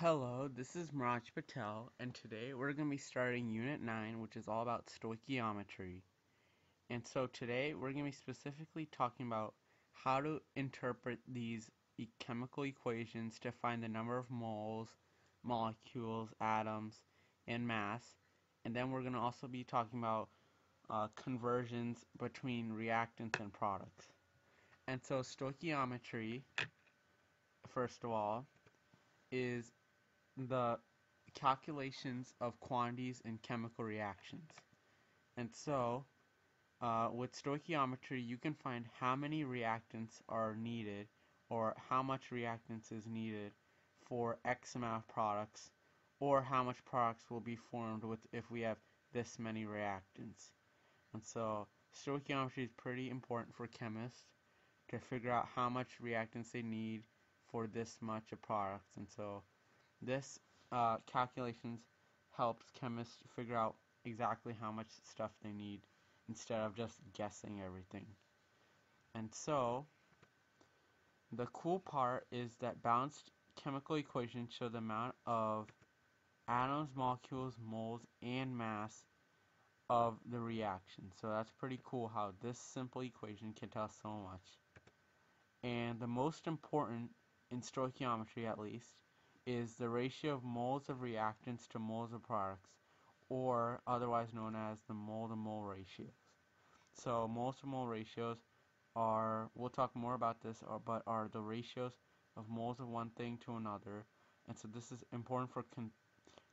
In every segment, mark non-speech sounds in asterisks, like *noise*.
Hello, this is Miraj Patel, and today we're going to be starting Unit 9, which is all about stoichiometry. And so today we're going to be specifically talking about how to interpret these e chemical equations to find the number of moles, molecules, atoms, and mass. And then we're going to also be talking about uh, conversions between reactants and products. And so stoichiometry, first of all, is the calculations of quantities in chemical reactions. And so, uh, with stoichiometry, you can find how many reactants are needed or how much reactants is needed for X amount of products or how much products will be formed with if we have this many reactants. And so, stoichiometry is pretty important for chemists to figure out how much reactants they need for this much of products. And so, this uh, calculations helps chemists figure out exactly how much stuff they need instead of just guessing everything. And so, the cool part is that balanced chemical equations show the amount of atoms, molecules, moles, and mass of the reaction. So that's pretty cool how this simple equation can tell so much. And the most important, in stoichiometry at least, is the ratio of moles of reactants to moles of products, or otherwise known as the mole-to-mole -mole ratios. So moles to mole ratios are, we'll talk more about this, uh, but are the ratios of moles of one thing to another. And so this is important for con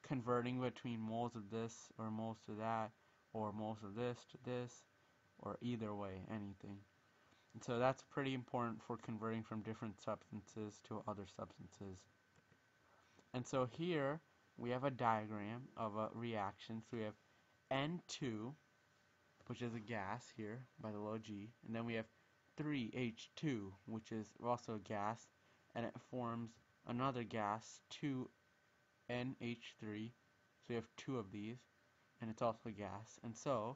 converting between moles of this or moles to that, or moles of this to this, or either way, anything. And so that's pretty important for converting from different substances to other substances. And so here we have a diagram of a reaction. So we have N2, which is a gas here by the low G, and then we have 3H2, which is also a gas, and it forms another gas, 2NH3. So we have two of these, and it's also a gas. And so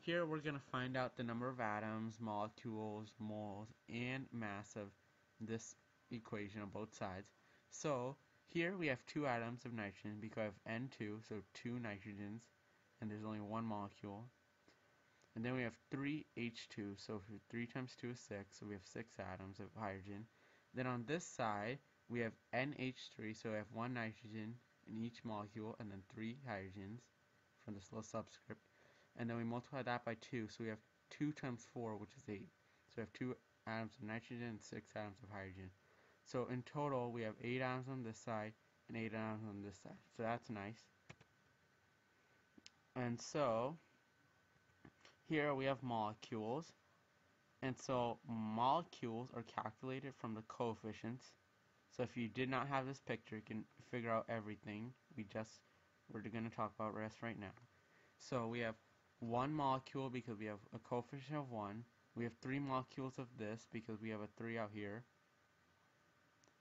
here we're going to find out the number of atoms, molecules, moles, and mass of this equation on both sides. So here we have two atoms of nitrogen because have N2, so two nitrogens, and there's only one molecule. And then we have 3H2, so 3 times 2 is 6, so we have 6 atoms of hydrogen. Then on this side, we have NH3, so we have one nitrogen in each molecule, and then 3 hydrogens from this little subscript. And then we multiply that by 2, so we have 2 times 4, which is 8. So we have 2 atoms of nitrogen and 6 atoms of hydrogen. So in total, we have 8 atoms on this side and 8 atoms on this side. So that's nice. And so, here we have molecules. And so, molecules are calculated from the coefficients. So if you did not have this picture, you can figure out everything. We just, we're going to talk about rest right now. So we have one molecule because we have a coefficient of 1. We have three molecules of this because we have a 3 out here.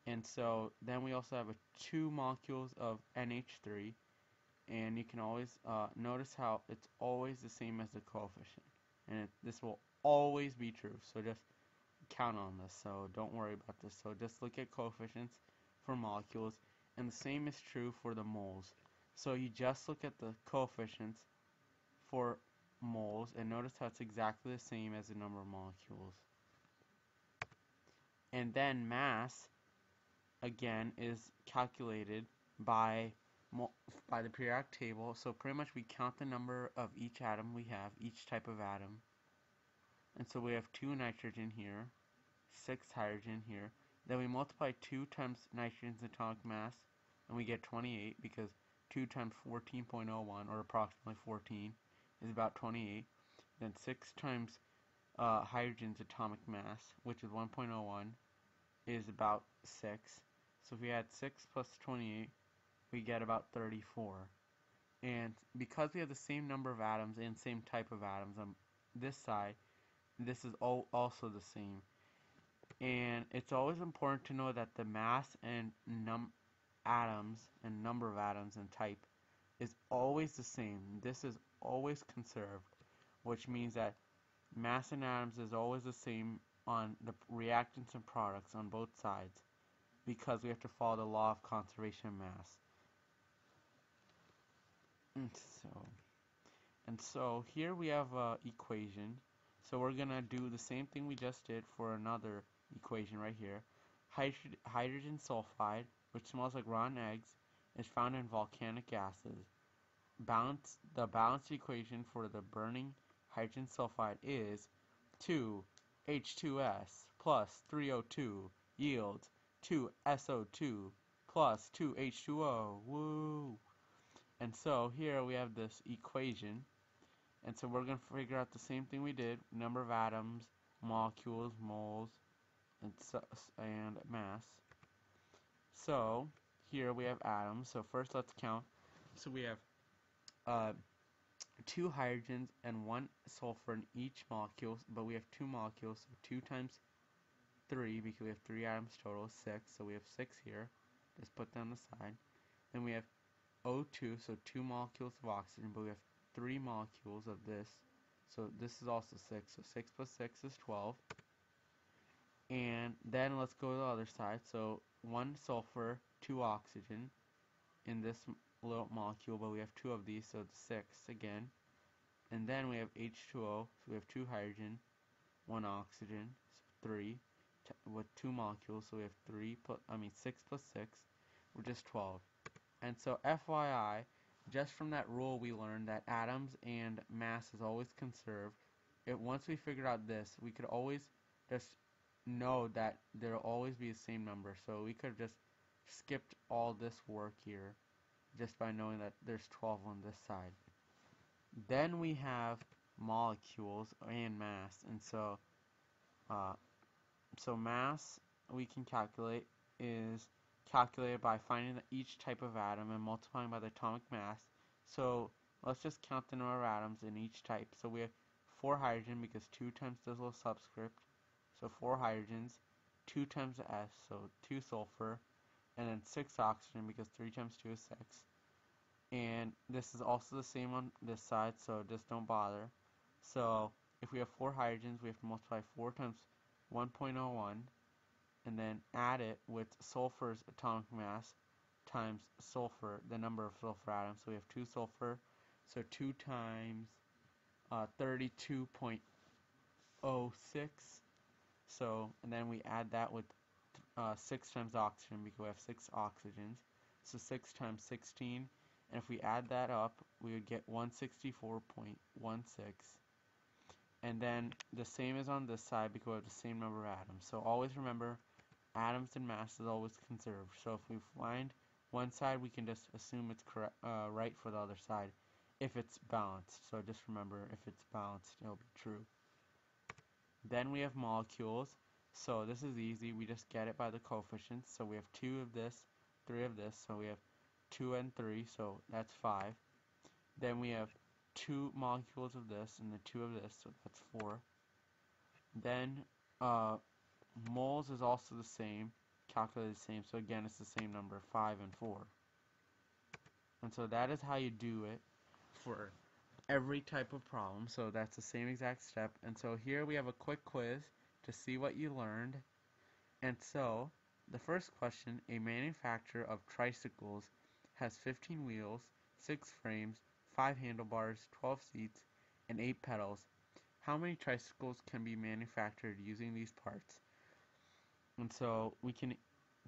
And so then we also have a two molecules of NH3 and you can always uh, notice how it's always the same as the coefficient. And it, this will always be true so just count on this so don't worry about this. So just look at coefficients for molecules and the same is true for the moles. So you just look at the coefficients for moles and notice how it's exactly the same as the number of molecules. And then mass again is calculated by by the periodic table. So pretty much we count the number of each atom we have each type of atom. And so we have two nitrogen here six hydrogen here. Then we multiply 2 times nitrogen's atomic mass and we get 28 because 2 times 14.01 or approximately 14 is about 28 then 6 times uh, hydrogen's atomic mass which is 1.01 is about 6 so if we add 6 plus 28, we get about 34. And because we have the same number of atoms and same type of atoms on this side, this is all also the same. And it's always important to know that the mass and num atoms and number of atoms and type is always the same. This is always conserved, which means that mass and atoms is always the same on the reactants and products on both sides because we have to follow the law of conservation of mass. And so, and so here we have a equation. So we're gonna do the same thing we just did for another equation right here. Hydrogen, hydrogen sulfide, which smells like rotten eggs, is found in volcanic gases. Balance the balanced equation for the burning hydrogen sulfide is 2H2S plus 3O2 yields 2SO2 plus 2H2O. Woo! And so here we have this equation. And so we're going to figure out the same thing we did. Number of atoms, molecules, moles, and, and mass. So here we have atoms. So first let's count. So we have uh, two hydrogens and one sulfur in each molecule, but we have two molecules, so 2 times 3, because we have 3 atoms total, 6, so we have 6 here, just put that on the side. Then we have O2, so 2 molecules of oxygen, but we have 3 molecules of this, so this is also 6, so 6 plus 6 is 12. And then let's go to the other side, so 1 sulfur, 2 oxygen in this little molecule, but we have two of these, so it's six again. And then we have H2O, so we have two hydrogen, one oxygen, so three, with two molecules, so we have three, plus, I mean six plus six, which is 12. And so FYI, just from that rule we learned that atoms and mass is always conserved, it, once we figured out this, we could always just know that there will always be the same number. So we could have just skipped all this work here just by knowing that there's 12 on this side. Then we have molecules and mass, and so uh, so mass we can calculate is calculated by finding each type of atom and multiplying by the atomic mass. So let's just count the number of atoms in each type. So we have 4 hydrogen because 2 times this little subscript, so 4 hydrogens, 2 times the S, so 2 sulfur, and then 6 oxygen because 3 times 2 is 6 and this is also the same on this side so just don't bother so if we have 4 hydrogens we have to multiply 4 times 1.01 and then add it with sulfur's atomic mass times sulfur the number of sulfur atoms so we have 2 sulfur so 2 times uh, 32.06 so and then we add that with uh, 6 times oxygen because we have 6 oxygens. So 6 times 16, and if we add that up, we would get 164.16. And then the same is on this side because we have the same number of atoms. So always remember, atoms and mass is always conserved. So if we find one side, we can just assume it's correct, uh, right for the other side if it's balanced. So just remember, if it's balanced, it'll be true. Then we have molecules. So this is easy. We just get it by the coefficients. So we have 2 of this, 3 of this. So we have 2 and 3. So that's 5. Then we have 2 molecules of this and the 2 of this. So that's 4. Then uh, moles is also the same. Calculated the same. So again, it's the same number, 5 and 4. And so that is how you do it for every type of problem. So that's the same exact step. And so here we have a quick quiz to see what you learned. And so, the first question, a manufacturer of tricycles has 15 wheels, 6 frames, 5 handlebars, 12 seats, and 8 pedals. How many tricycles can be manufactured using these parts? And so we can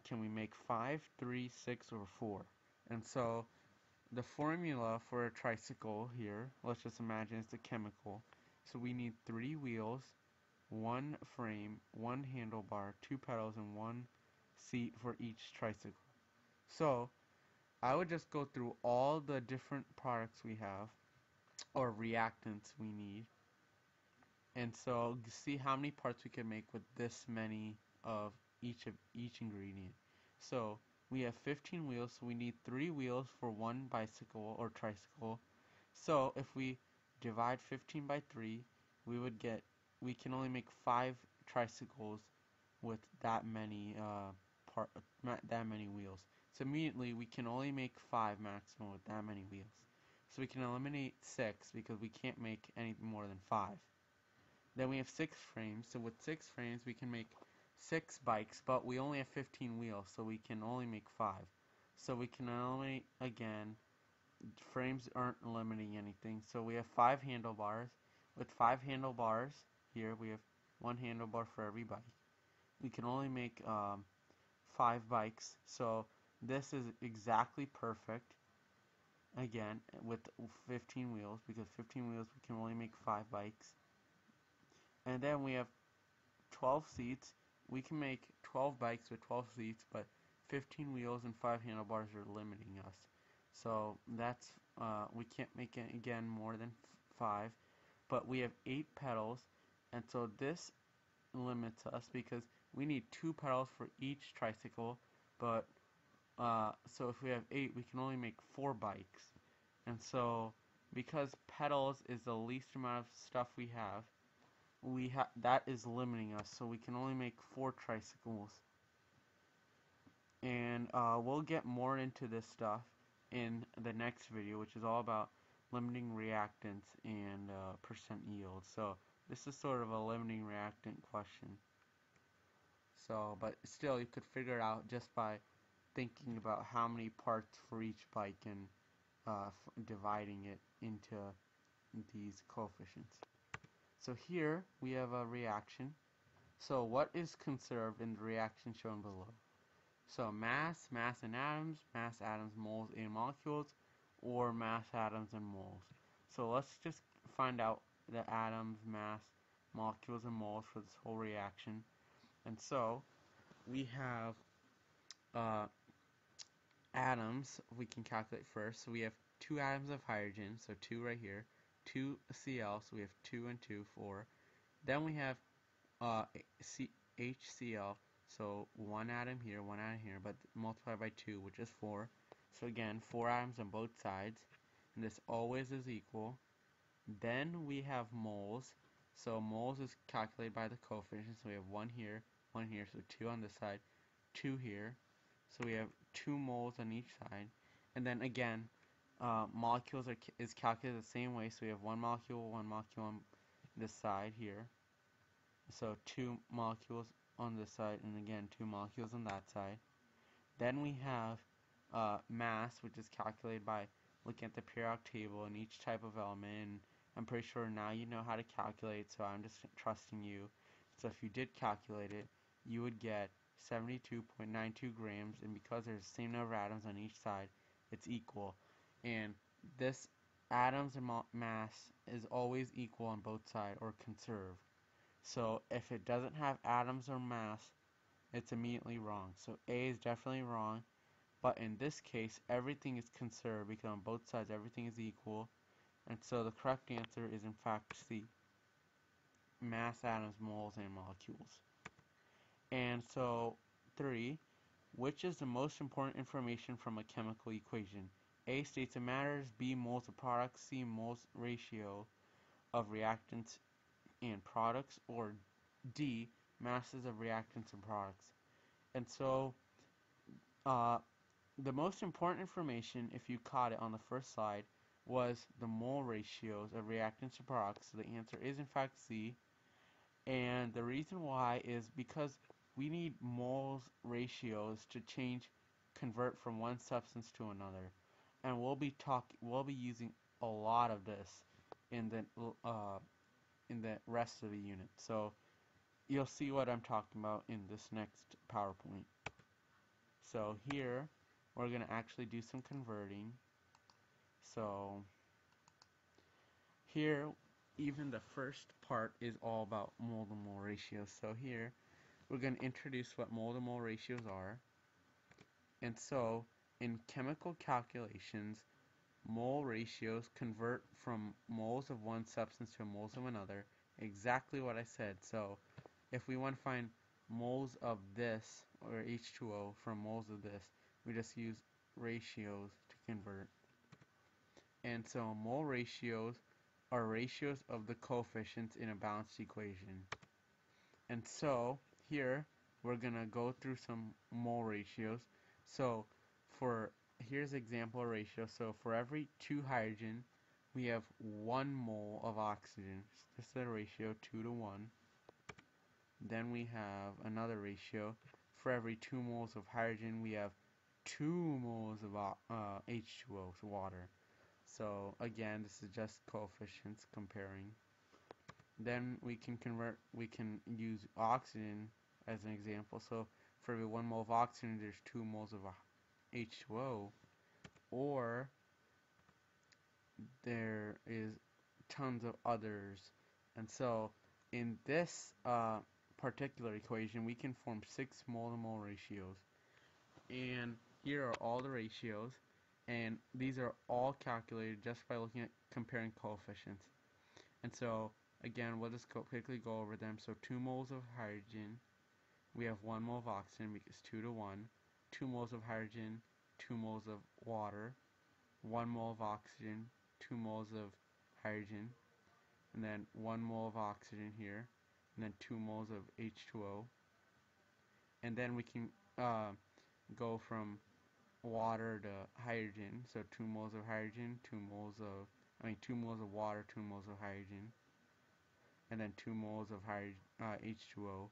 can we make 5, 3, 6, or 4? And so the formula for a tricycle here, let's just imagine it's a chemical. So we need 3 wheels, one frame, one handlebar, two pedals, and one seat for each tricycle. So, I would just go through all the different products we have, or reactants we need, and so see how many parts we can make with this many of each of each ingredient. So, we have 15 wheels, so we need 3 wheels for one bicycle or tricycle. So, if we divide 15 by 3, we would get we can only make five tricycles with that many uh, part that many wheels. So immediately we can only make five maximum with that many wheels. So we can eliminate six because we can't make any more than five. Then we have six frames. So with six frames we can make six bikes, but we only have 15 wheels, so we can only make five. So we can only, again, frames aren't limiting anything. So we have five handlebars. With five handlebars, here we have one handlebar for every bike. We can only make um, five bikes, so this is exactly perfect. Again, with 15 wheels, because 15 wheels we can only make five bikes. And then we have 12 seats. We can make 12 bikes with 12 seats, but 15 wheels and 5 handlebars are limiting us. So that's, uh, we can't make it again more than 5. But we have 8 pedals, and so this limits us because we need 2 pedals for each tricycle, but uh, so if we have 8, we can only make 4 bikes. And so, because pedals is the least amount of stuff we have, we that is limiting us. So we can only make four tricycles. And uh, we'll get more into this stuff in the next video which is all about limiting reactants and uh, percent yield. So this is sort of a limiting reactant question. So but still you could figure it out just by thinking about how many parts for each bike and uh, dividing it into these coefficients so here we have a reaction. So what is conserved in the reaction shown below? So mass, mass and atoms, mass, atoms, moles, and molecules, or mass, atoms, and moles. So let's just find out the atoms, mass, molecules, and moles for this whole reaction. And so we have uh, atoms we can calculate first. So we have two atoms of hydrogen, so two right here, 2 Cl, so we have 2 and 2, 4. Then we have uh, HCl, so one atom here, one atom here, but multiplied by 2, which is 4. So again, 4 atoms on both sides, and this always is equal. Then we have moles, so moles is calculated by the coefficient, so we have 1 here, 1 here, so 2 on this side, 2 here, so we have 2 moles on each side. And then again, uh, molecules are is calculated the same way. So we have one molecule, one molecule on this side here. So two molecules on this side, and again two molecules on that side. Then we have uh, mass, which is calculated by looking at the periodic table and each type of element. And I'm pretty sure now you know how to calculate, so I'm just trusting you. So if you did calculate it, you would get 72.92 grams, and because there's the same number of atoms on each side, it's equal and this atoms and mass is always equal on both sides or conserved. So if it doesn't have atoms or mass, it's immediately wrong. So A is definitely wrong, but in this case, everything is conserved because on both sides everything is equal, and so the correct answer is in fact C. Mass, atoms, moles, and molecules. And so, 3. Which is the most important information from a chemical equation? A states of matters, B moles of products, C moles ratio of reactants and products, or D masses of reactants and products. And so, uh, the most important information, if you caught it on the first slide, was the mole ratios of reactants to products. So the answer is in fact C. And the reason why is because we need moles ratios to change, convert from one substance to another. And we'll be talking we'll be using a lot of this in the uh, in the rest of the unit. So you'll see what I'm talking about in this next PowerPoint. So here we're gonna actually do some converting. So here even the first part is all about mole to mole ratios. So here we're going to introduce what mole to mole ratios are and so in chemical calculations, mole ratios convert from moles of one substance to moles of another. Exactly what I said. So if we want to find moles of this, or H2O, from moles of this, we just use ratios to convert. And so mole ratios are ratios of the coefficients in a balanced equation. And so here we're going to go through some mole ratios. So for here's example ratio. So for every two hydrogen, we have one mole of oxygen. This is the ratio two to one. then we have another ratio. For every 2 moles of hydrogen, we have 2 moles of uh, H2O, so water. So again, this is just coefficients comparing. Then we can convert, we can use oxygen as an example. So for every 1 mole of oxygen, there's 2 moles of H2O. Or there is tons of others. And so in this uh, particular equation, we can form six mole to mole ratios. And here are all the ratios. And these are all calculated just by looking at comparing coefficients. And so, again, we'll just go, quickly go over them. So 2 moles of hydrogen, we have 1 mole of oxygen because 2 to 1. 2 moles of hydrogen, 2 moles of water, 1 mole of oxygen, 2 moles of hydrogen, and then 1 mole of oxygen here, and then 2 moles of H2O. And then we can uh, go from water to hydrogen, so 2 moles of hydrogen, 2 moles of, I mean 2 moles of water, 2 moles of hydrogen, and then 2 moles of uh, H2O,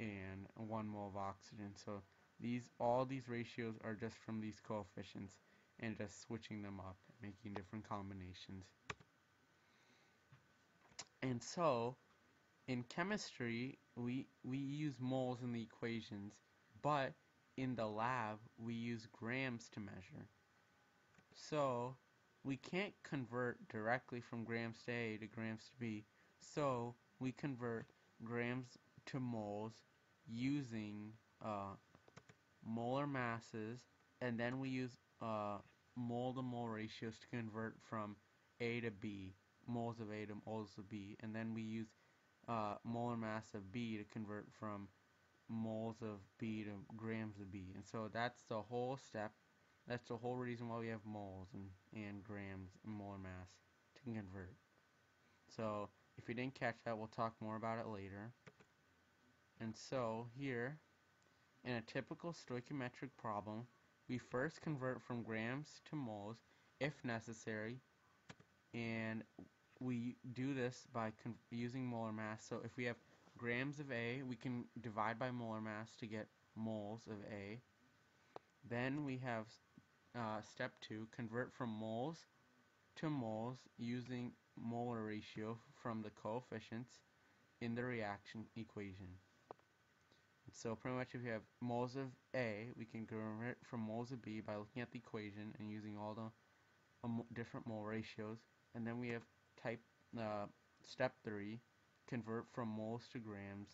and 1 mole of oxygen. So these all these ratios are just from these coefficients and just switching them up, making different combinations. And so, in chemistry, we, we use moles in the equations, but in the lab, we use grams to measure. So, we can't convert directly from grams to A to grams to B, so we convert grams to moles using uh, molar masses, and then we use uh, mole to mole ratios to convert from A to B, moles of A to moles of B, and then we use uh, molar mass of B to convert from moles of B to grams of B. And so that's the whole step. That's the whole reason why we have moles and, and grams and molar mass to convert. So if you didn't catch that, we'll talk more about it later. And so here, in a typical stoichiometric problem, we first convert from grams to moles if necessary and we do this by using molar mass. So if we have grams of A we can divide by molar mass to get moles of A. Then we have uh, step 2 convert from moles to moles using molar ratio from the coefficients in the reaction equation so pretty much if you have moles of A, we can convert from moles of B by looking at the equation and using all the um, different mole ratios. And then we have type uh, step 3, convert from moles to grams,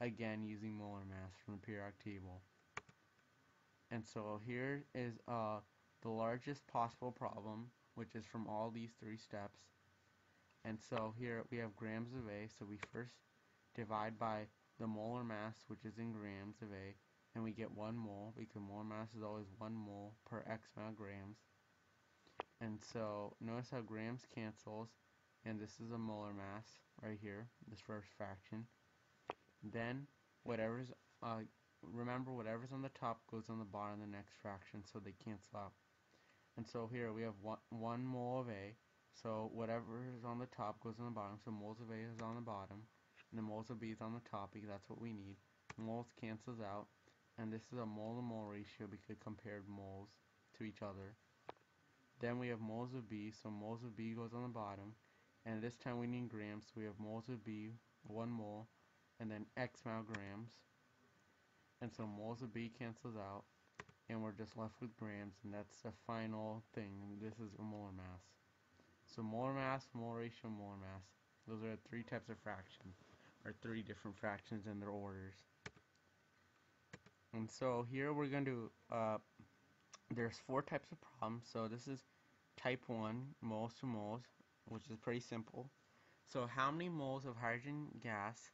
again using molar mass from the periodic table. And so here is uh, the largest possible problem, which is from all these three steps. And so here we have grams of A, so we first divide by the molar mass, which is in grams of A, and we get 1 mole, because molar mass is always 1 mole per X amount of grams. And so, notice how grams cancels, and this is a molar mass right here, this first fraction. Then, whatever's, uh, remember whatever's on the top goes on the bottom the next fraction, so they cancel out. And so here we have one, one mole of A, so whatever is on the top goes on the bottom, so moles of A is on the bottom and the moles of B is on the top because that's what we need. Moles cancels out, and this is a mole to mole ratio because compared moles to each other. Then we have moles of B, so moles of B goes on the bottom, and this time we need grams, so we have moles of B, 1 mole, and then X amount grams. And so moles of B cancels out, and we're just left with grams, and that's the final thing. This is a molar mass. So molar mass, mole ratio, molar mass. Those are the three types of fractions are three different fractions in their orders. And so here we're going to, uh, there's four types of problems. So this is type 1, moles to moles, which is pretty simple. So how many moles of hydrogen gas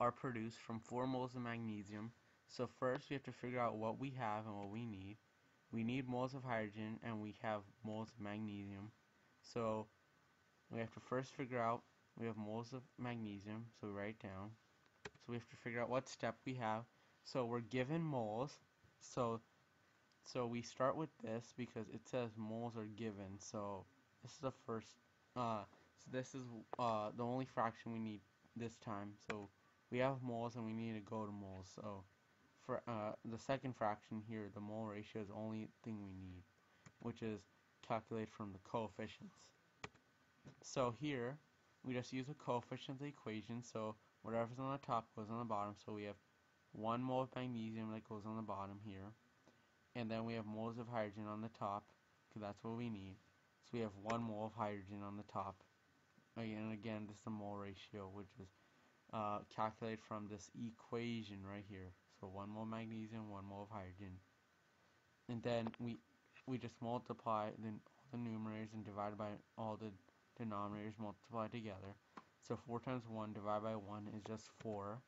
are produced from 4 moles of magnesium? So first we have to figure out what we have and what we need. We need moles of hydrogen and we have moles of magnesium. So we have to first figure out we have moles of magnesium, so we write down. So we have to figure out what step we have. So we're given moles, so so we start with this because it says moles are given. So this is the first. Uh, so this is uh, the only fraction we need this time. So we have moles and we need to go to moles. So for uh, the second fraction here, the mole ratio is the only thing we need, which is calculated from the coefficients. So here, we just use the coefficient of the equation, so whatever's on the top goes on the bottom, so we have 1 mole of magnesium that goes on the bottom here, and then we have moles of hydrogen on the top, because that's what we need. So we have 1 mole of hydrogen on the top. Again, again, this is the mole ratio, which is uh, calculated from this equation right here. So 1 mole of magnesium, 1 mole of hydrogen. And then we we just multiply the, the numerators and divide by all the denominators multiplied together. So 4 times 1 divided by 1 is just 4.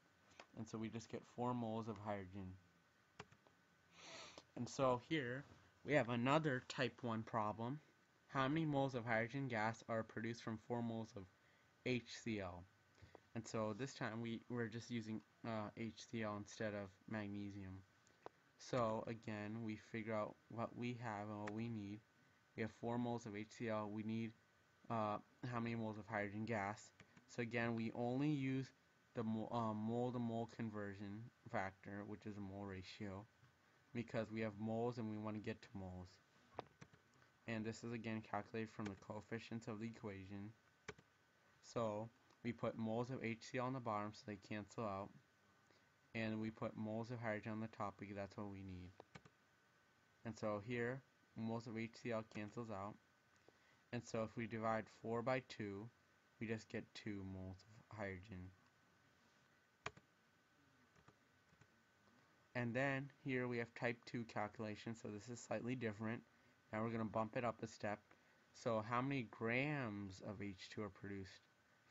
And so we just get 4 moles of hydrogen. And so here we have another type 1 problem. How many moles of hydrogen gas are produced from 4 moles of HCl? And so this time we, we're just using uh, HCl instead of magnesium. So again, we figure out what we have and what we need. We have 4 moles of HCl. We need uh, how many moles of hydrogen gas. So again, we only use the um, mole to mole conversion factor, which is a mole ratio, because we have moles and we want to get to moles. And this is again calculated from the coefficients of the equation. So we put moles of HCl on the bottom so they cancel out. And we put moles of hydrogen on the top because that's what we need. And so here, moles of HCl cancels out. And so if we divide 4 by 2, we just get 2 moles of hydrogen. And then here we have type 2 calculation, so this is slightly different. Now we're going to bump it up a step. So how many grams of H2 are produced?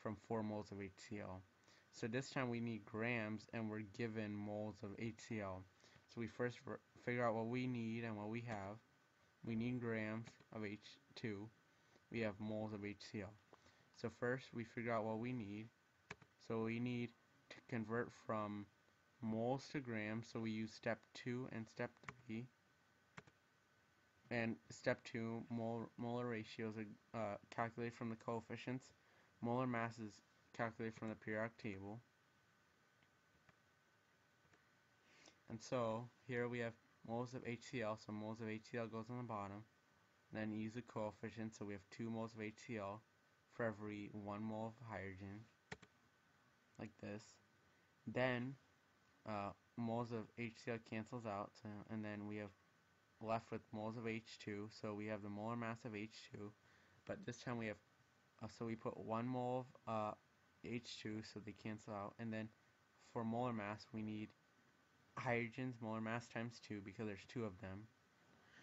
from 4 moles of HCl. So this time we need grams and we're given moles of HCl. So we first figure out what we need and what we have. We need grams of H2. We have moles of HCl. So first we figure out what we need. So we need to convert from moles to grams. So we use step 2 and step 3. And step 2, mol molar ratios are uh, calculated from the coefficients Molar mass is calculated from the periodic table. And so here we have moles of HCl, so moles of HCl goes on the bottom. Then use the coefficient, so we have 2 moles of HCl for every 1 mole of hydrogen, like this. Then uh, moles of HCl cancels out, so, and then we have left with moles of H2, so we have the molar mass of H2, but this time we have uh, so we put one mole of uh, H2 so they cancel out and then for molar mass we need hydrogen's molar mass times 2 because there's two of them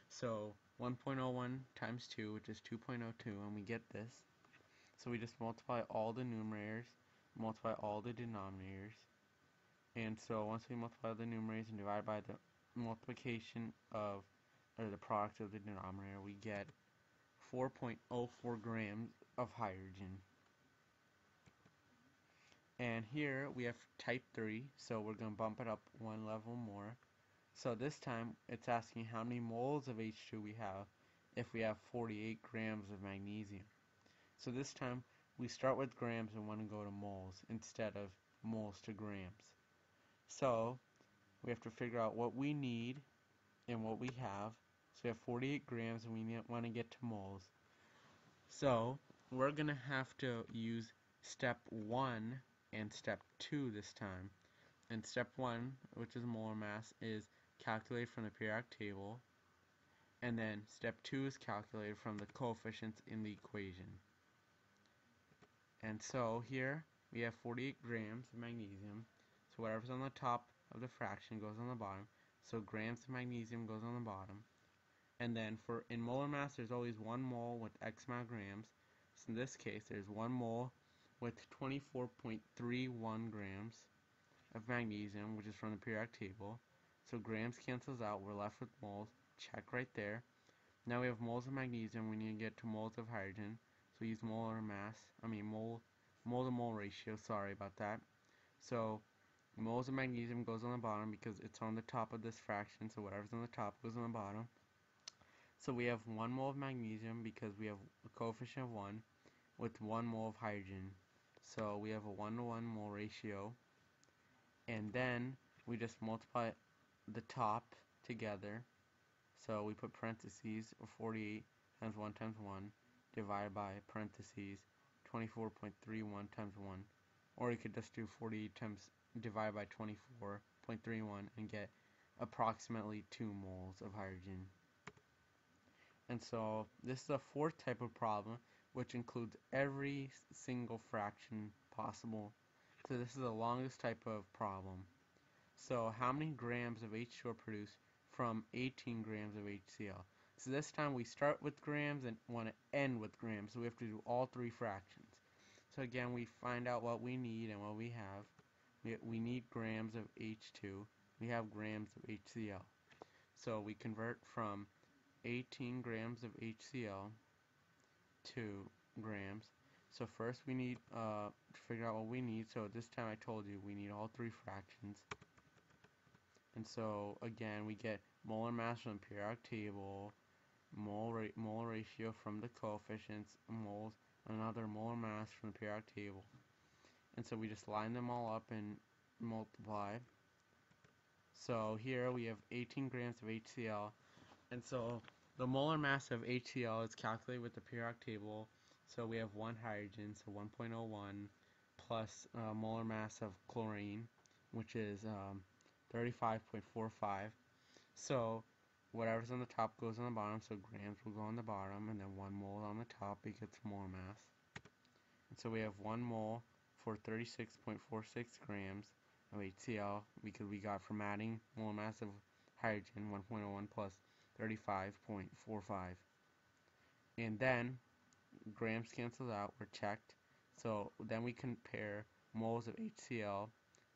so 1.01 times 2 which is 2.02 and we get this so we just multiply all the numerators multiply all the denominators and so once we multiply the numerators and divide by the multiplication of or the product of the denominator we get 4.04 grams of hydrogen. And here we have type 3, so we're going to bump it up one level more. So this time it's asking how many moles of H2 we have if we have 48 grams of magnesium. So this time we start with grams and want to go to moles instead of moles to grams. So we have to figure out what we need and what we have. So we have 48 grams and we want to get to moles. So we're going to have to use step 1 and step 2 this time. And step 1, which is molar mass, is calculated from the periodic table. And then step 2 is calculated from the coefficients in the equation. And so here we have 48 grams of magnesium. So whatever's on the top of the fraction goes on the bottom. So grams of magnesium goes on the bottom. And then for in molar mass, there's always one mole with X amount of grams. So in this case, there's one mole with 24.31 grams of magnesium, which is from the periodic table. So grams cancels out, we're left with moles. Check right there. Now we have moles of magnesium, we need to get to moles of hydrogen. So use molar mass, I mean mole, mole to mole ratio, sorry about that. So moles of magnesium goes on the bottom because it's on the top of this fraction, so whatever's on the top goes on the bottom. So we have 1 mole of magnesium because we have a coefficient of 1 with 1 mole of hydrogen. So we have a 1 to 1 mole ratio and then we just multiply the top together so we put parentheses 48 times 1 times 1 divided by parentheses 24.31 times 1 or you could just do 48 times divided by 24.31 and get approximately 2 moles of hydrogen. And so this is a fourth type of problem which includes every single fraction possible. So this is the longest type of problem. So how many grams of H2O are produced from 18 grams of HCl? So this time we start with grams and want to end with grams. So we have to do all three fractions. So again, we find out what we need and what we have. We, we need grams of H2. We have grams of HCl. So we convert from 18 grams of HCl to grams. So first we need uh, to figure out what we need. So this time I told you we need all three fractions. And so again we get molar mass from the periodic table, mole, ra mole ratio from the coefficients, moles, another molar mass from the periodic table. And so we just line them all up and multiply. So here we have 18 grams of HCl. And so the molar mass of HCl is calculated with the periodic table. So we have one hydrogen, so 1.01, plus uh, molar mass of chlorine, which is um, 35.45. So whatever's on the top goes on the bottom, so grams will go on the bottom, and then one mole on the top because molar mass. And so we have one mole for 36.46 grams of HCl because we got from adding molar mass of hydrogen 1.01 plus 35.45. And then grams cancels out, we're checked. So then we compare moles of HCl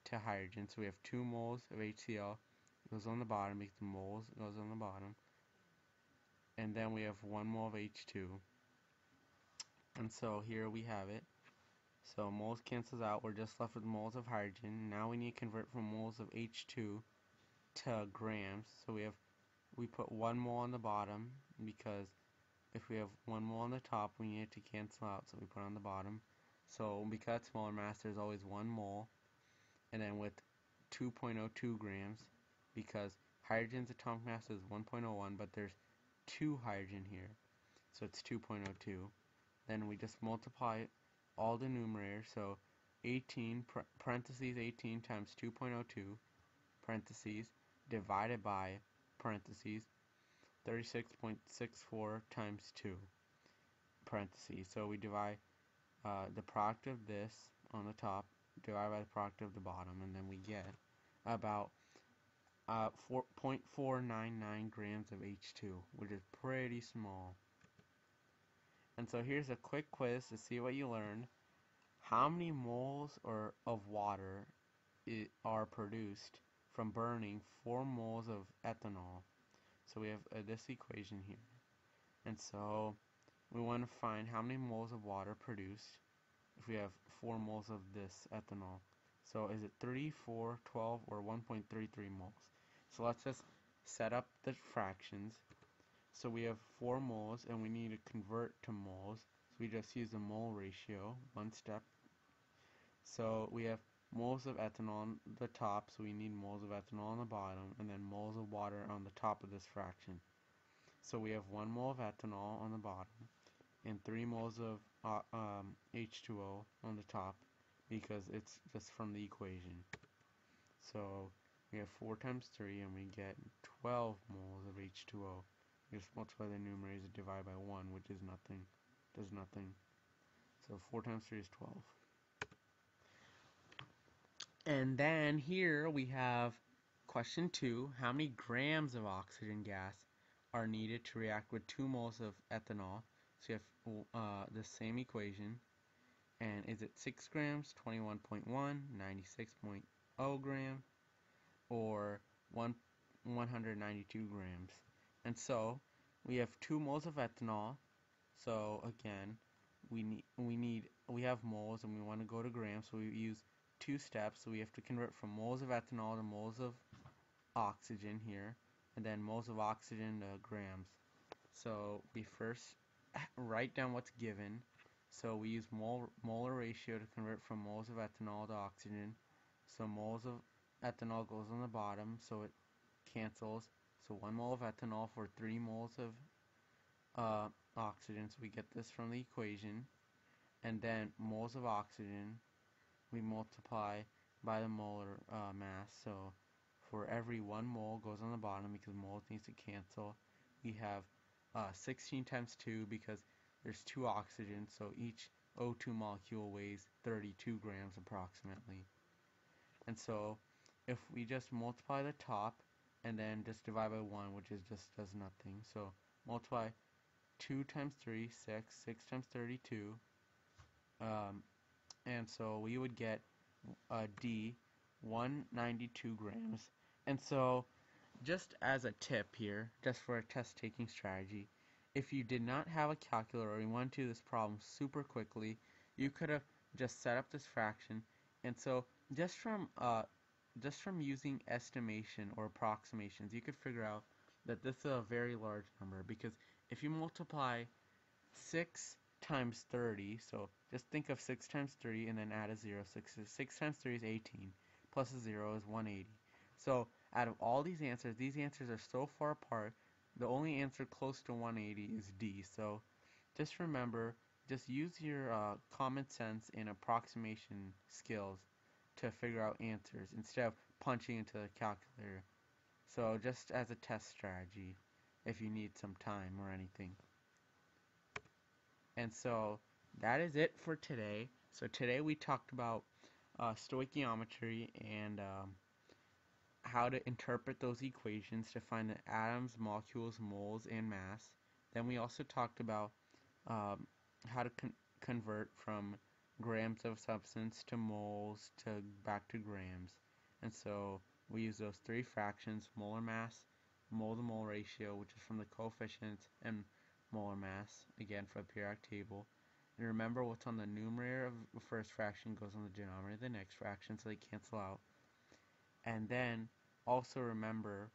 to hydrogen. So we have two moles of HCl goes on the bottom, makes the moles goes on the bottom. And then we have one mole of H2. And so here we have it. So moles cancels out, we're just left with moles of hydrogen. Now we need to convert from moles of H2 to grams. So we have we put one mole on the bottom because if we have one mole on the top we need it to cancel out so we put on the bottom. So because molar mass there's always one mole and then with 2.02 grams because hydrogen's atomic mass is 1.01 but there's two hydrogen here so it's 2.02 then we just multiply all the numerators so 18 parentheses 18 times 2.02 parentheses divided by parentheses 36.64 times 2 parentheses. So we divide uh, the product of this on the top divided by the product of the bottom? And then we get about uh, 4.499 grams of H2 which is pretty small. And so here's a quick quiz to see what you learned. How many moles or of water are produced from burning 4 moles of ethanol? So we have uh, this equation here. And so we want to find how many moles of water produced if we have 4 moles of this ethanol so is it 3, 4, 12, or 1.33 moles? So let's just set up the fractions. So we have 4 moles and we need to convert to moles. So we just use the mole ratio, one step. So we have moles of ethanol on the top, so we need moles of ethanol on the bottom, and then moles of water on the top of this fraction. So we have 1 mole of ethanol on the bottom, and 3 moles of uh, um, H2O on the top, because it's just from the equation. So we have 4 times 3 and we get 12 moles of H2O. We just multiply the numerators and divide by 1, which is nothing. Does nothing. So 4 times 3 is 12. And then here we have question 2. How many grams of oxygen gas are needed to react with 2 moles of ethanol? So you have uh, the same equation. And is it 6 grams, 21.1, 96.0 gram, or 1, 192 grams? And so we have 2 moles of ethanol. So again, we need we need we have moles and we want to go to grams, so we use two steps. So we have to convert from moles of ethanol to moles of oxygen here, and then moles of oxygen to grams. So we first *laughs* write down what's given. So we use mol molar ratio to convert from moles of ethanol to oxygen. So moles of ethanol goes on the bottom, so it cancels. So 1 mole of ethanol for 3 moles of uh, oxygen, so we get this from the equation. And then moles of oxygen, we multiply by the molar uh, mass. So for every 1 mole goes on the bottom because moles needs to cancel, we have uh, 16 times 2 because there's 2 oxygens, so each O2 molecule weighs 32 grams approximately. And so if we just multiply the top and then just divide by 1, which is just does nothing. So multiply 2 times 3, 6, 6 times 32. Um, and so we would get a D, 192 grams. And so just as a tip here, just for a test taking strategy, if you did not have a calculator or you wanted to do this problem super quickly, you could have just set up this fraction. And so just from uh, just from using estimation or approximations, you could figure out that this is a very large number because if you multiply 6 times 30, so just think of 6 times 3 and then add a 0. 6, 6 times 3 is 18, plus a 0 is 180. So out of all these answers, these answers are so far apart, the only answer close to 180 is D. So just remember, just use your uh, common sense and approximation skills to figure out answers instead of punching into the calculator. So just as a test strategy if you need some time or anything. And so that is it for today. So today we talked about uh, stoichiometry and um, how to interpret those equations to find the atoms, molecules, moles, and mass. Then we also talked about um, how to con convert from grams of substance to moles to back to grams. And so we use those three fractions, molar mass, mole to mole ratio, which is from the coefficients, and molar mass, again for the periodic table. And remember what's on the numerator of the first fraction goes on the denominator of the next fraction, so they cancel out. And then also remember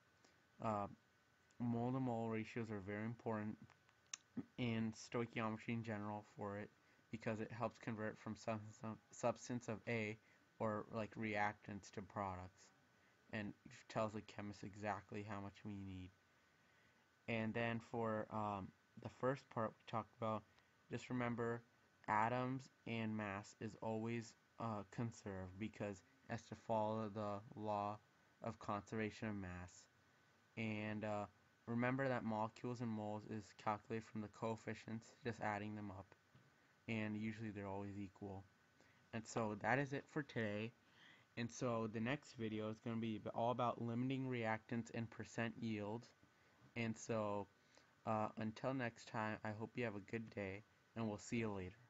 uh, mole to mole ratios are very important in stoichiometry in general for it because it helps convert from substance of A or like reactants to products and tells the chemist exactly how much we need. And then for um, the first part we talked about, just remember atoms and mass is always uh, conserved because has to follow the law of conservation of mass. And uh, remember that molecules and moles is calculated from the coefficients, just adding them up. And usually they're always equal. And so that is it for today. And so the next video is going to be all about limiting reactants and percent yield. And so uh, until next time, I hope you have a good day, and we'll see you later.